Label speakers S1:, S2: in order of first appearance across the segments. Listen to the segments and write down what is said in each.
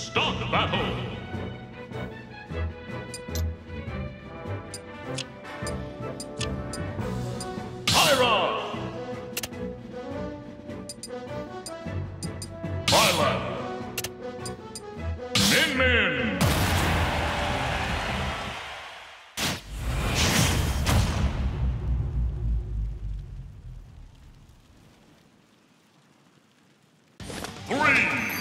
S1: Start battle! Min Min! Three,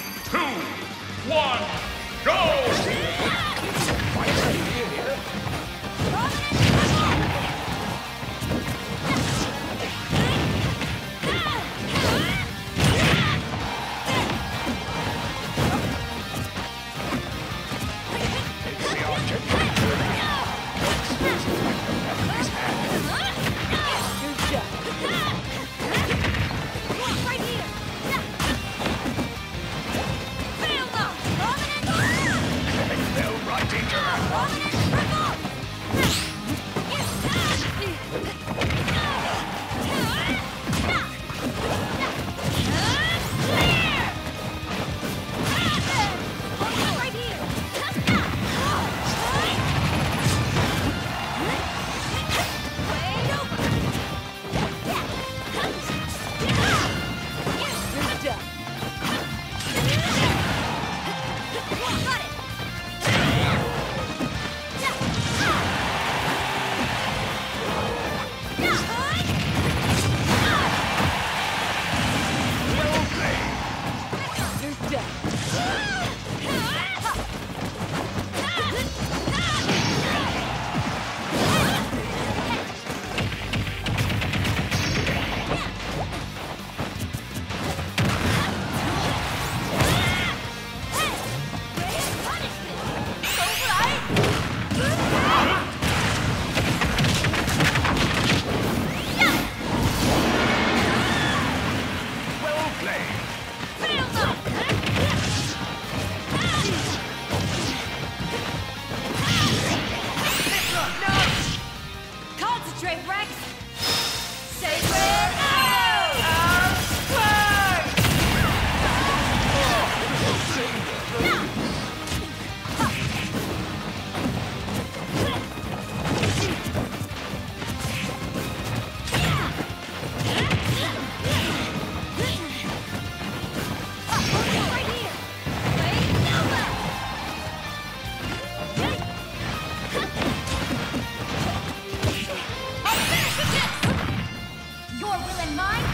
S1: my